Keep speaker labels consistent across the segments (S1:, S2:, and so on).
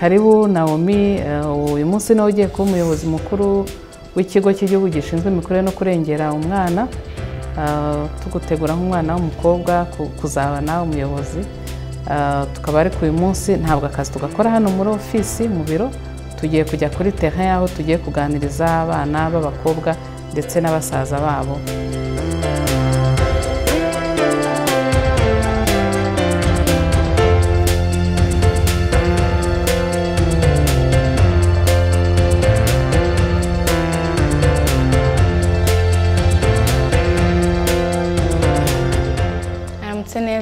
S1: karibu nawomi uyu munsi ni we ugiye kuba umuyobozi mukuru w'ikigo cy'igihugu gishinzwe imikurire no kurengera umwana. Tugutegura nk'umwana w'umukobwa kuzaba nawe umuyobozi. Tukaba ariko uyu munsi ntabwo akazi tugakora hano muri ofisi mu biro. Tugiye kujya kuri terrain aho tugiye kuganiriza abana b'abakobwa ndetse n'abasaza babo.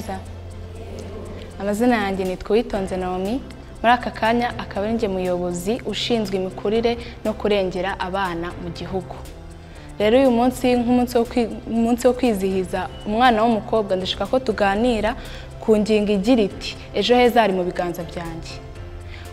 S2: Neza. Amazina yanjye nitwa Uwitonze Naomi. Muri aka kanya akaba ari njye muyobozi ushinzwe imikurire no kurengera abana mu gihugu. Rero uyu munsi nk'umunsi wo kwizihiza umwana w'umukobwa ndashaka ko tuganira ku ngingo igira iti ejo heza hari mu biganza byanjye.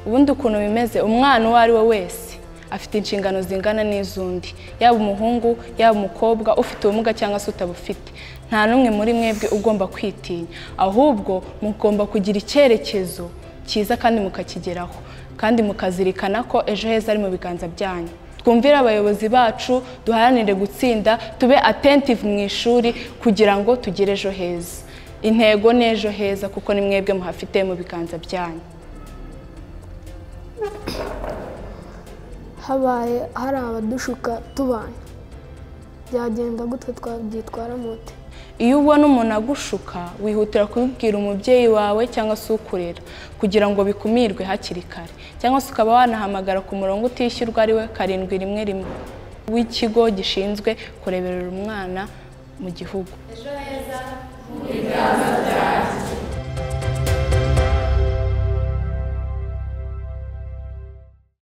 S2: Ubundi ukuntu bimeze umwana uwo ari we wese afite inshingano zingana n'iz'undi yaba umuhungu yaba umukobwa ufite ubumuga cyangwa se utabufite. Nta n'umwe muri mwebwe ugomba kwitinya. Ahubwo mugomba kugira icyerekezo cyiza kandi mukakigeraho kandi mukazirikana ko ejo heza ari mu biganza byanyu. Twumvire abayobozi bacu duharanire gutsinda tube attentive mu ishuri kugira ngo tugire ejo heza. Intego ni ejo heza kuko ni mwebwe muhafite mu biganza byanyu.
S3: Habaye hari abadushuka tubana byagenda gutwe twabyitwara mute.
S2: Iyo ubona umuntu agushuka wihutira kubibwira umubyeyi wawe cyangwa se ukurera kugira ngo bikumirwe hakiri kare. Cyangwa se ukaba wanahamagara ku murongo utishyurwa ari we karindwi rimwe rimwe w'ikigo gishinzwe kureberera umwana mu gihugu.
S4: Ejo heza. Mu biganza